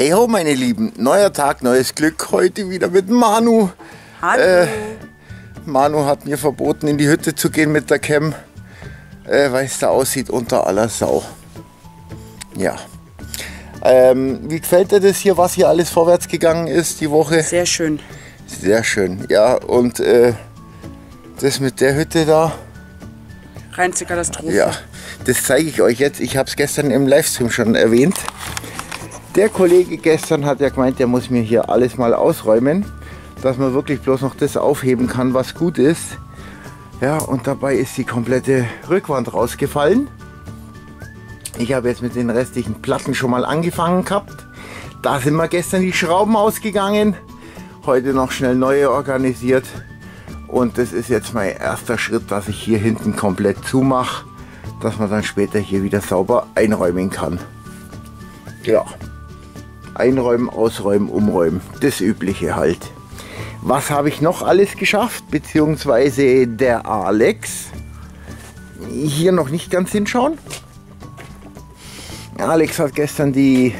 Hey ho, meine Lieben, neuer Tag, neues Glück. Heute wieder mit Manu. Hallo. Äh, Manu hat mir verboten, in die Hütte zu gehen mit der Cam, äh, weil es da aussieht unter aller Sau. Ja. Ähm, wie gefällt dir das hier, was hier alles vorwärts gegangen ist die Woche? Sehr schön. Sehr schön, ja. Und äh, das mit der Hütte da, Reinste Katastrophe. ja, das zeige ich euch jetzt. Ich habe es gestern im Livestream schon erwähnt. Der Kollege gestern hat ja gemeint, der muss mir hier alles mal ausräumen, dass man wirklich bloß noch das aufheben kann, was gut ist. Ja, und dabei ist die komplette Rückwand rausgefallen. Ich habe jetzt mit den restlichen Platten schon mal angefangen gehabt. Da sind mir gestern die Schrauben ausgegangen. Heute noch schnell neue organisiert. Und das ist jetzt mein erster Schritt, dass ich hier hinten komplett zumache, dass man dann später hier wieder sauber einräumen kann. Ja. Einräumen, ausräumen, umräumen. Das übliche halt. Was habe ich noch alles geschafft? Beziehungsweise der Alex. Hier noch nicht ganz hinschauen. Alex hat gestern die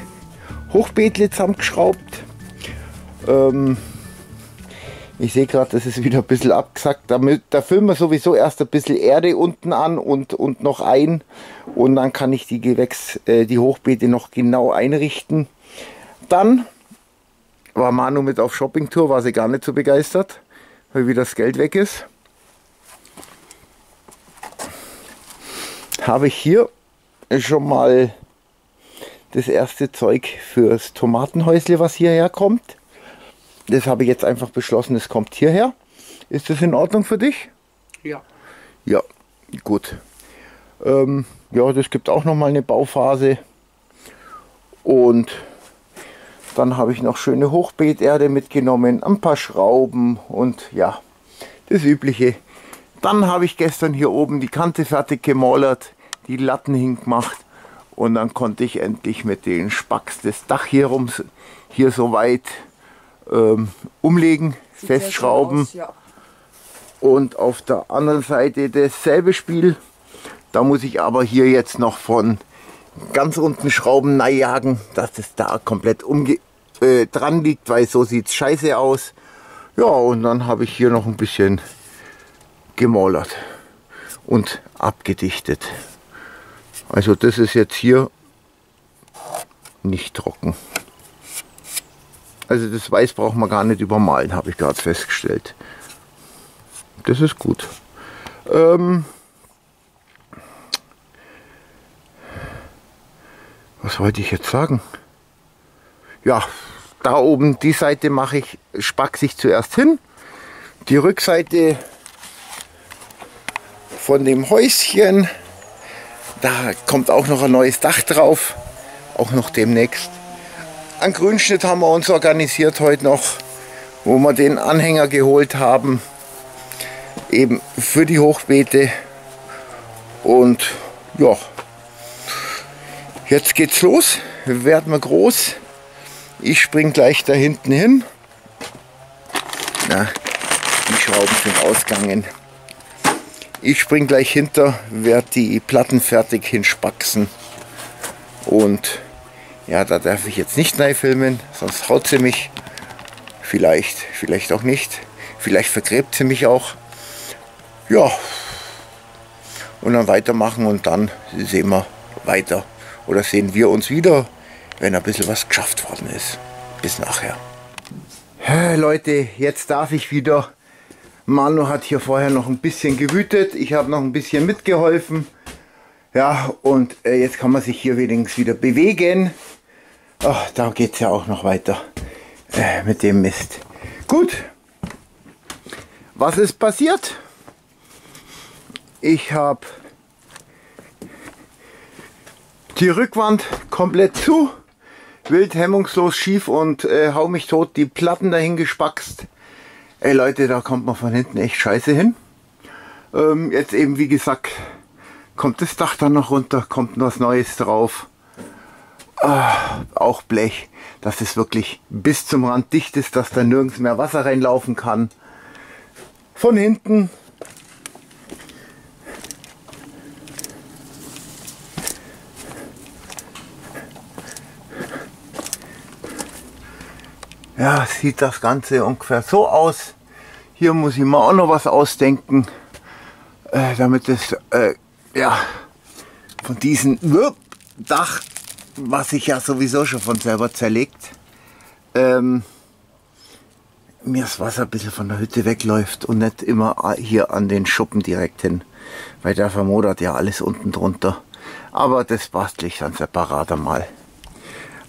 Hochbeetle zusammengeschraubt. Ähm, ich sehe gerade, das ist wieder ein bisschen abgesackt. Damit, da füllen wir sowieso erst ein bisschen Erde unten an und, und noch ein. Und dann kann ich die Gewächs, äh, die Hochbeete noch genau einrichten. Dann war Manu mit auf Shoppingtour, war sie gar nicht so begeistert, weil wieder das Geld weg ist. Habe ich hier schon mal das erste Zeug fürs Tomatenhäusle, was hierher kommt. Das habe ich jetzt einfach beschlossen, es kommt hierher. Ist das in Ordnung für dich? Ja. Ja, gut. Ähm, ja, das gibt auch noch mal eine Bauphase. Und dann habe ich noch schöne Hochbeeterde mitgenommen, ein paar Schrauben und ja, das Übliche. Dann habe ich gestern hier oben die Kante fertig gemauert, die Latten hingemacht und dann konnte ich endlich mit den Spacks das Dach hier rum, hier so weit ähm, umlegen, Sieht festschrauben. schön aus, Ja. Und auf der anderen Seite dasselbe Spiel. Da muss ich aber hier jetzt noch von ganz unten Schrauben jagen, dass es da komplett umge äh, dran liegt, weil so sieht es scheiße aus. Ja, und dann habe ich hier noch ein bisschen gemaulert und abgedichtet. Also das ist jetzt hier nicht trocken. Also das Weiß braucht man gar nicht übermalen, habe ich gerade festgestellt. Das ist gut. Ähm, was wollte ich jetzt sagen? Ja, da oben die Seite mache ich, spack ich zuerst hin. Die Rückseite von dem Häuschen, da kommt auch noch ein neues Dach drauf, auch noch demnächst. Einen Grünschnitt haben wir uns organisiert heute noch, wo wir den Anhänger geholt haben, eben für die Hochbeete. Und ja, jetzt geht's los. Werden wir groß. Ich spring gleich da hinten hin. Na, die Schrauben sind ausgegangen. Ich spring gleich hinter, werde die Platten fertig hinspaxen. Und ja, da darf ich jetzt nicht neu filmen, sonst haut sie mich. Vielleicht, vielleicht auch nicht. Vielleicht vergräbt sie mich auch. Ja. Und dann weitermachen und dann sehen wir weiter. Oder sehen wir uns wieder, wenn ein bisschen was geschafft worden ist. Bis nachher. Leute, jetzt darf ich wieder. Manu hat hier vorher noch ein bisschen gewütet. Ich habe noch ein bisschen mitgeholfen. Ja, und äh, jetzt kann man sich hier wenigstens wieder bewegen. Ach, da geht es ja auch noch weiter äh, mit dem Mist. Gut. Was ist passiert? Ich habe die Rückwand komplett zu, wild hemmungslos schief und äh, hau mich tot, die Platten dahin gespackst. Ey Leute, da kommt man von hinten echt scheiße hin. Ähm, jetzt eben wie gesagt, kommt das Dach dann noch runter, kommt was Neues drauf. Ah, auch Blech, dass es wirklich bis zum Rand dicht ist, dass da nirgends mehr Wasser reinlaufen kann. Von hinten ja, sieht das Ganze ungefähr so aus. Hier muss ich mir auch noch was ausdenken, äh, damit es äh, ja, von diesem Dach, was sich ja sowieso schon von selber zerlegt, ähm, mir das Wasser ein bisschen von der Hütte wegläuft und nicht immer hier an den Schuppen direkt hin, weil der vermodert ja alles unten drunter. Aber das bastel ich dann separat einmal.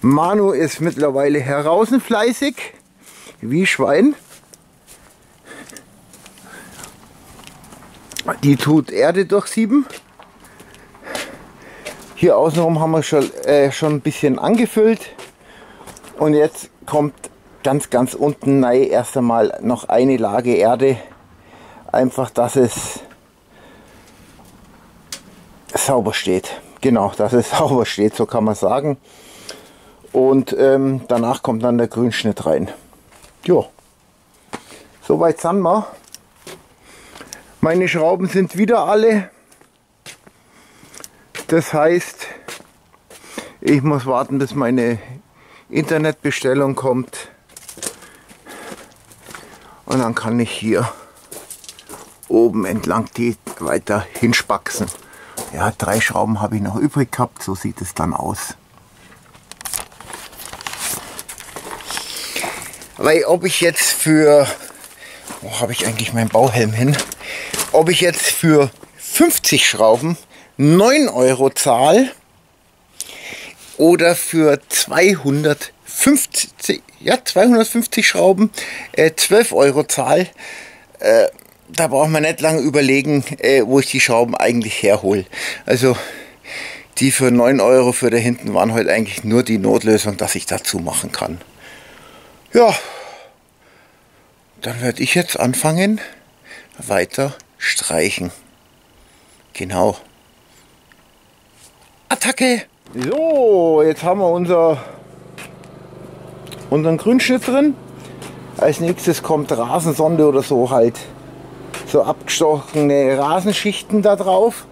Manu ist mittlerweile herausenfleißig, wie Schwein. Die tut Erde durchsieben. Hier außenrum haben wir schon, äh, schon ein bisschen angefüllt. Und jetzt kommt ganz, ganz unten rein erst einmal noch eine Lage Erde. Einfach, dass es sauber steht. Genau, dass es sauber steht, so kann man sagen. Und ähm, danach kommt dann der Grünschnitt rein. Jo, soweit sind wir. Meine Schrauben sind wieder alle. Das heißt, ich muss warten, bis meine Internetbestellung kommt. Und dann kann ich hier oben entlang die weiter hinspaxen. Ja, drei Schrauben habe ich noch übrig gehabt, so sieht es dann aus. Weil ob ich jetzt für, wo habe ich eigentlich meinen Bauhelm hin? Ob ich jetzt für 50 Schrauben 9 Euro zahle oder für 250, ja, 250 Schrauben äh, 12 Euro zahle, äh, da braucht man nicht lange überlegen, äh, wo ich die Schrauben eigentlich herhole. Also die für 9 Euro für da hinten waren heute eigentlich nur die Notlösung, dass ich dazu machen kann. Ja, dann werde ich jetzt anfangen, weiter streichen. Genau. Attacke! So, jetzt haben wir unser, unseren Grünschnitt drin. Als nächstes kommt Rasensonde oder so halt. So abgestochene Rasenschichten da drauf.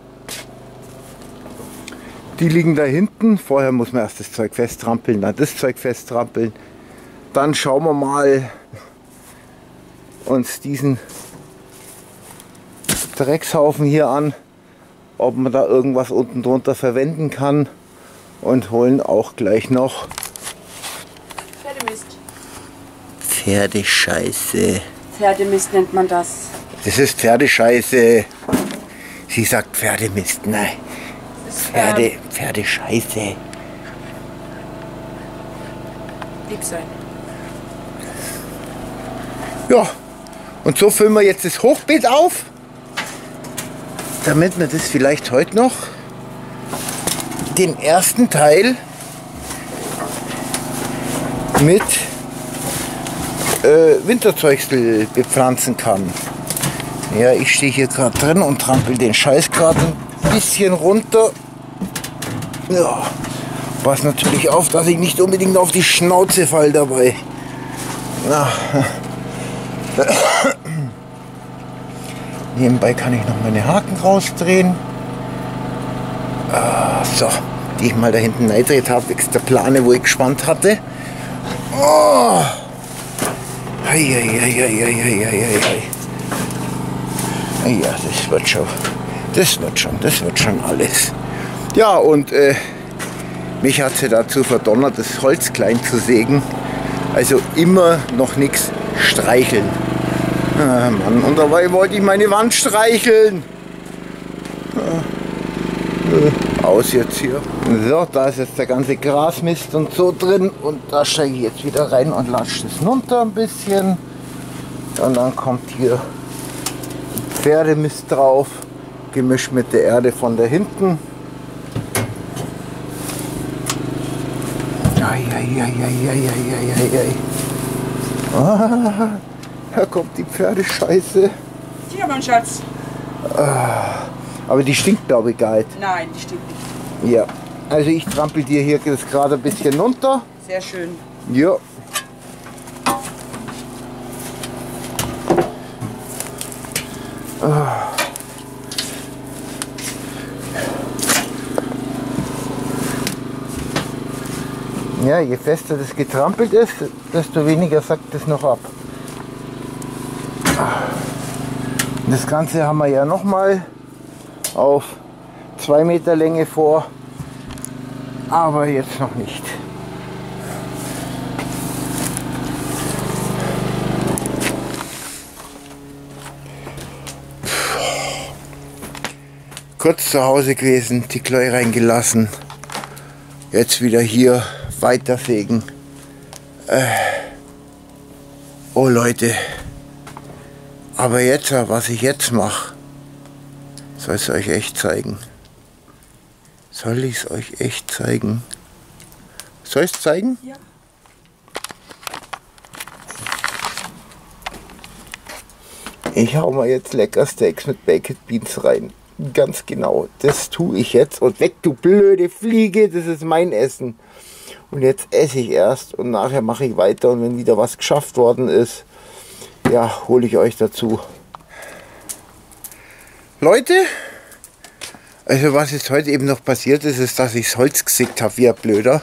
Die liegen da hinten. Vorher muss man erst das Zeug festtrampeln, dann das Zeug festtrampeln. Dann schauen wir mal uns diesen Dreckshaufen hier an, ob man da irgendwas unten drunter verwenden kann und holen auch gleich noch Pferdemist. Pferdescheiße. Pferdemist nennt man das. Das ist Pferdescheiße. Sie sagt Pferdemist. Nein, Pferde, Ähm, Pferdescheiße. lieb sein. Ja, und so füllen wir jetzt das Hochbeet auf, damit wir das vielleicht heute noch den ersten Teil mit äh, Winterzeugsel bepflanzen kann. Ja, ich stehe hier gerade drin und trampel den Scheiß gerade ein bisschen runter. Ja, pass natürlich auf, dass ich nicht unbedingt auf die Schnauze fall dabei. Na. Nebenbei kann ich noch meine Haken rausdrehen. Ah, so, die ich mal da hinten neidreht habe, wegen der Plane, wo ich gespannt hatte. Oh. Ei, ei, ei, ja, das wird schon. Das wird schon, das wird schon alles. Ja, und äh, mich hat sie dazu verdonnert, das Holz klein zu sägen. Also immer noch nichts streicheln. Ah, Mann, und dabei wollte ich meine Wand streicheln. Ah, äh, aus jetzt hier. So, da ist jetzt der ganze Grasmist und so drin. Und da steige ich jetzt wieder rein und lasche es runter ein bisschen. Und dann kommt hier Pferdemist drauf, gemischt mit der Erde von da hinten. Ei, ei, ei, ei, ei, ei, ei, ei. Ah, da kommt die Pferdescheiße. Hier, mein Schatz. Aber die stinkt, glaube ich, gar nicht. Nein, die stimmt nicht. Ja. Also ich trampel dir hier das gerade ein bisschen runter. Sehr schön. Ja. Ah. Ja, je fester das getrampelt ist, desto weniger sackt es noch ab. Das Ganze haben wir ja nochmal auf 2 Meter Länge vor, aber jetzt noch nicht. Kurz zu Hause gewesen, die Kleu reingelassen. Jetzt wieder hier weitersägen. Äh. Oh Leute. Aber jetzt, was ich jetzt mache, soll ich es euch echt zeigen. Soll ich es euch echt zeigen? Soll ich es zeigen? Ja. Ich hau mal jetzt lecker Steaks mit Baked Beans rein. Ganz genau, das tue ich jetzt. Und weg, du blöde Fliege, das ist mein Essen. Und jetzt esse ich erst und nachher mache ich weiter. Und wenn wieder was geschafft worden ist, ja, hole ich euch dazu. Leute, also was jetzt heute eben noch passiert ist, ist, dass ich das Holz gesickt habe wie ein Blöder.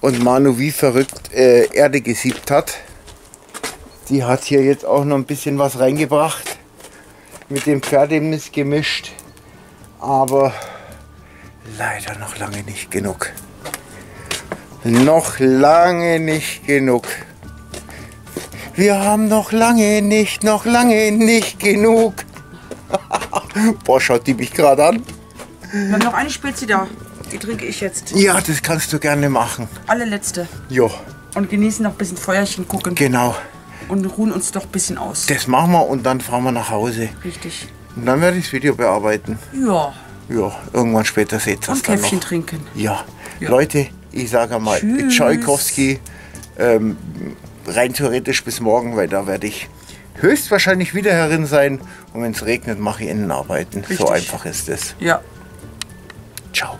Und Manu wie verrückt äh, Erde gesiebt hat. Die hat hier jetzt auch noch ein bisschen was reingebracht. Mit dem Pferdemist gemischt. Aber leider noch lange nicht genug. Noch lange nicht genug. Wir haben noch lange nicht, noch lange nicht genug. Boah, schaut die mich gerade an. Wir haben noch eine Spezi da. Die trinke ich jetzt. Ja, das kannst du gerne machen. Allerletzte. Jo, Und genießen noch ein bisschen Feuerchen gucken. genau. Und ruhen uns doch ein bisschen aus. Das machen wir und dann fahren wir nach Hause. Richtig. Und dann werde ich das Video bearbeiten. Ja. Ja, irgendwann später seht ihr das Und Käffchen noch. trinken. Ja. Ja. Leute, ich sage mal, Tschüss. Tschaikowski, ähm, rein theoretisch bis morgen, weil da werde ich höchstwahrscheinlich wieder herin sein. Und wenn es regnet, mache ich Innenarbeiten. So Richtig. einfach ist es. Ja. Ciao.